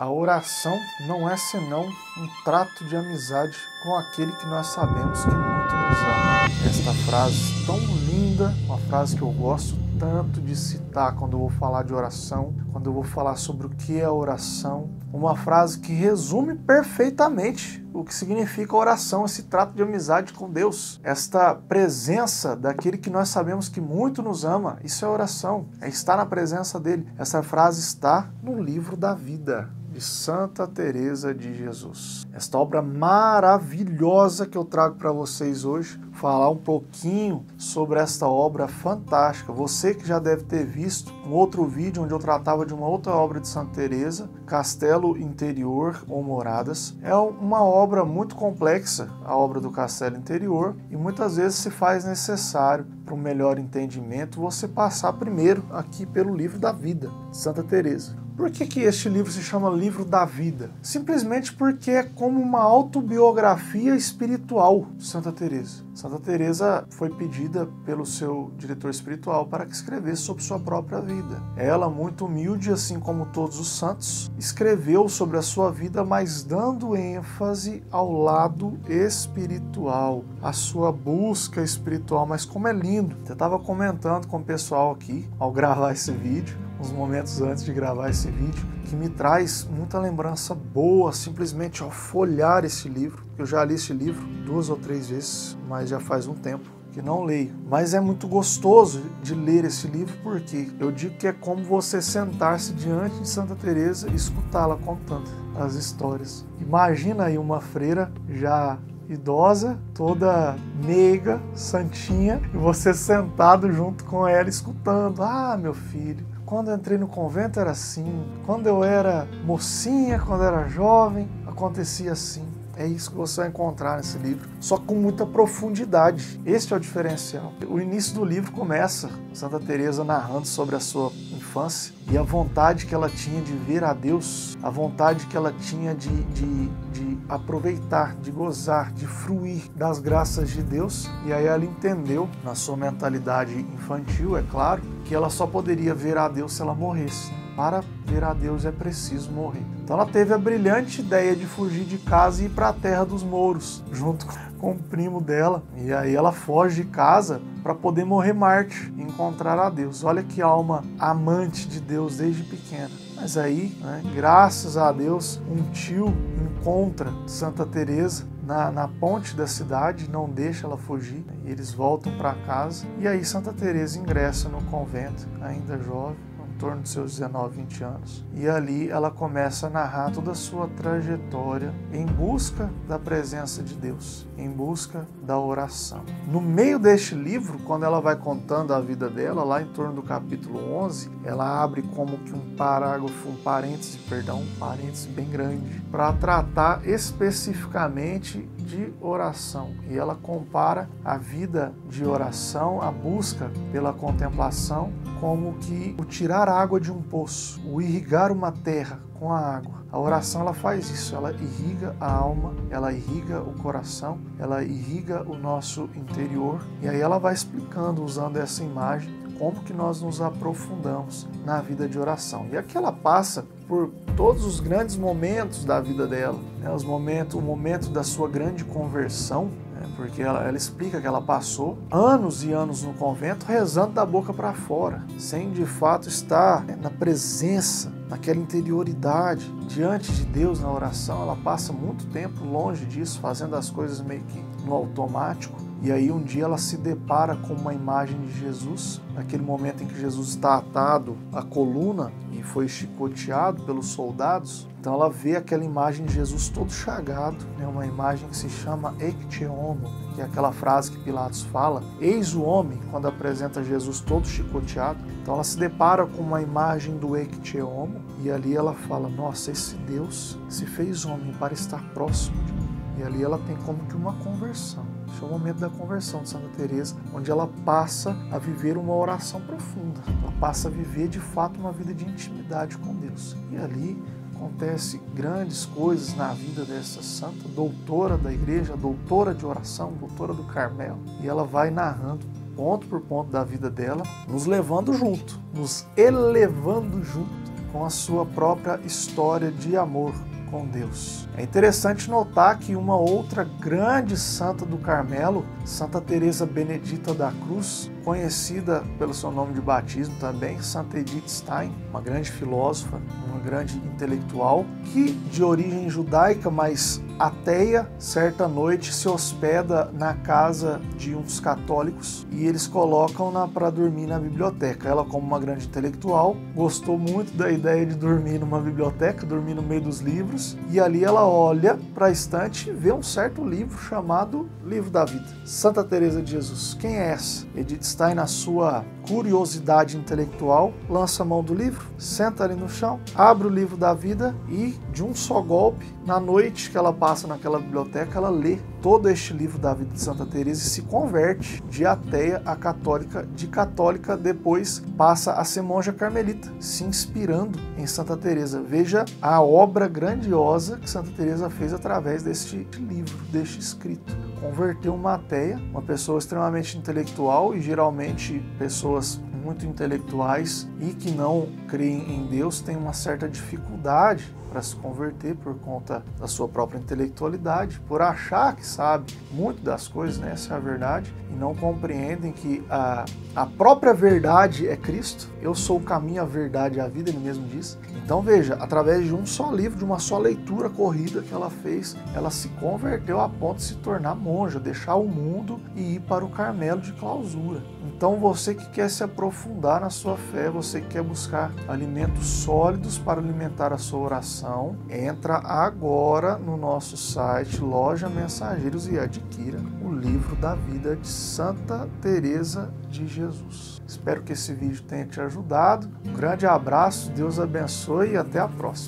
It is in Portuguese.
A oração não é senão um trato de amizade com aquele que nós sabemos que muito nos ama. Esta frase tão linda, uma frase que eu gosto tanto de citar quando eu vou falar de oração, quando eu vou falar sobre o que é oração, uma frase que resume perfeitamente o que significa oração, esse trato de amizade com Deus, esta presença daquele que nós sabemos que muito nos ama. Isso é oração, é estar na presença dele. Essa frase está no livro da vida de Santa Teresa de Jesus. Esta obra maravilhosa que eu trago para vocês hoje, falar um pouquinho sobre esta obra fantástica. Você que já deve ter visto um outro vídeo onde eu tratava de uma outra obra de Santa Teresa, Castelo Interior ou Moradas. É uma obra muito complexa, a obra do Castelo Interior, e muitas vezes se faz necessário para um melhor entendimento você passar primeiro aqui pelo livro da vida de Santa Teresa. Por que, que este livro se chama Livro da Vida? Simplesmente porque é como uma autobiografia espiritual de Santa Teresa. Santa Teresa foi pedida pelo seu diretor espiritual para que escrevesse sobre sua própria vida. Ela, muito humilde, assim como todos os santos, escreveu sobre a sua vida, mas dando ênfase ao lado espiritual, a sua busca espiritual. Mas como é lindo! Eu estava comentando com o pessoal aqui ao gravar esse vídeo uns momentos antes de gravar esse vídeo, que me traz muita lembrança boa, simplesmente ao folhar esse livro. Eu já li esse livro duas ou três vezes, mas já faz um tempo que não leio. Mas é muito gostoso de ler esse livro porque eu digo que é como você sentar-se diante de Santa Teresa e escutá-la contando as histórias. Imagina aí uma freira já idosa, toda meiga, santinha, e você sentado junto com ela escutando: "Ah, meu filho, quando eu entrei no convento era assim. Quando eu era mocinha, quando eu era jovem, acontecia assim. É isso que você vai encontrar nesse livro, só com muita profundidade. Este é o diferencial. O início do livro começa Santa Teresa narrando sobre a sua infância e a vontade que ela tinha de ver a Deus, a vontade que ela tinha de, de, de aproveitar, de gozar, de fruir das graças de Deus. E aí ela entendeu, na sua mentalidade infantil, é claro, que ela só poderia ver a Deus se ela morresse. Para ver a Deus é preciso morrer. Então ela teve a brilhante ideia de fugir de casa e ir para a terra dos mouros, junto com o primo dela. E aí ela foge de casa para poder morrer Marte e encontrar a Deus. Olha que alma amante de Deus desde pequena. Mas aí, né, graças a Deus, um tio encontra Santa Teresa na, na, ponte da cidade, não deixa ela fugir. Eles voltam para casa. E aí Santa Teresa ingressa no convento, ainda jovem torno de seus 19, 20 anos. E ali ela começa a narrar toda a sua trajetória em busca da presença de Deus, em busca da oração. No meio deste livro, quando ela vai contando a vida dela, lá em torno do capítulo 11, ela abre como que um parágrafo, um parêntese, perdão, um parêntese bem grande, para tratar especificamente de oração. E ela compara a vida de oração, a busca pela contemplação, como que o tirar água de um poço, o irrigar uma terra com a água. A oração ela faz isso, ela irriga a alma, ela irriga o coração, ela irriga o nosso interior. E aí ela vai explicando usando essa imagem como que nós nos aprofundamos na vida de oração. E aqui ela passa por todos os grandes momentos da vida dela, né? os momentos, o momento da sua grande conversão, né? porque ela, ela explica que ela passou anos e anos no convento rezando da boca para fora, sem de fato estar né, na presença, naquela interioridade diante de Deus na oração. Ela passa muito tempo longe disso, fazendo as coisas meio que no automático e aí um dia ela se depara com uma imagem de Jesus, naquele momento em que Jesus está atado à coluna e foi chicoteado pelos soldados. Então ela vê aquela imagem de Jesus todo chagado, né? uma imagem que se chama Ecce que é aquela frase que Pilatos fala, eis o homem, quando apresenta Jesus todo chicoteado. Então ela se depara com uma imagem do Ecce e ali ela fala, nossa, esse Deus se fez homem para estar próximo de mim. E ali ela tem como que uma conversão. Esse é o momento da conversão de Santa Teresa, onde ela passa a viver uma oração profunda. Ela passa a viver de fato uma vida de intimidade com Deus. E ali acontece grandes coisas na vida dessa santa, doutora da igreja, doutora de oração, doutora do Carmelo. E ela vai narrando ponto por ponto da vida dela, nos levando junto, nos elevando junto com a sua própria história de amor com Deus. É interessante notar que uma outra grande santa do Carmelo, Santa Teresa Benedita da Cruz, conhecida pelo seu nome de batismo também, Santa Edith Stein, uma grande filósofa, uma grande intelectual, que de origem judaica, mas ateia, certa noite se hospeda na casa de uns católicos e eles colocam-na para dormir na biblioteca. Ela, como uma grande intelectual, gostou muito da ideia de dormir numa biblioteca, dormir no meio dos livros, e ali ela olha para a estante e vê um certo livro chamado Livro da Vida. Santa Teresa de Jesus. Quem é essa? Edith Stein, na sua curiosidade intelectual, lança a mão do livro, senta ali no chão, abre o livro da vida e, de um só golpe, na noite que ela passa naquela biblioteca, ela lê todo este livro da vida de Santa Teresa e se converte de ateia a católica, de católica depois passa a ser monja carmelita, se inspirando em Santa Teresa. Veja a obra grandiosa que Santa Teresa fez através deste livro, deste escrito. Converteu uma ateia, uma pessoa extremamente intelectual e geralmente pessoas muito intelectuais e que não creem em Deus têm uma certa dificuldade para se converter por conta da sua própria intelectualidade, por achar que sabe muito das coisas, né? essa é a verdade, e não compreendem que a, a própria verdade é Cristo. Eu sou o caminho, a verdade e a vida, ele mesmo diz. Então veja, através de um só livro, de uma só leitura corrida que ela fez, ela se converteu a ponto de se tornar monja, deixar o mundo e ir para o Carmelo de clausura. Então você que quer se aprofundar na sua fé, você que quer buscar alimentos sólidos para alimentar a sua oração, entra agora no nosso site Loja Mensageiros e adquira o livro da vida de Santa Teresa de Jesus. Espero que esse vídeo tenha te ajudado. Um grande abraço, Deus abençoe e até a próxima.